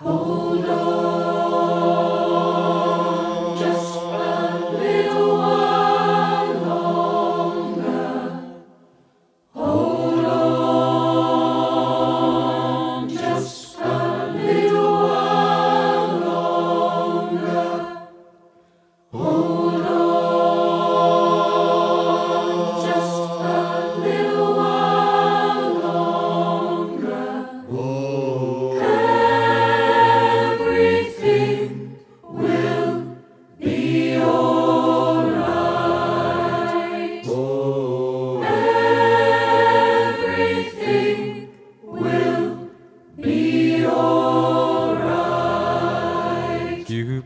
Oh Lord.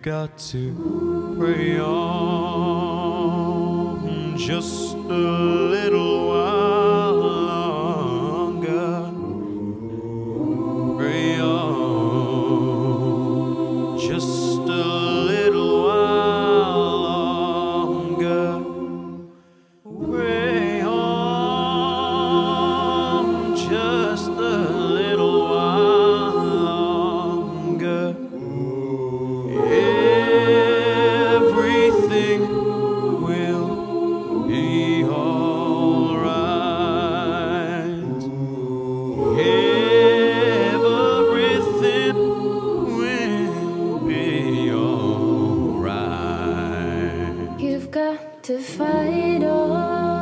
got to pray on just a little while. to fight all.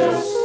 just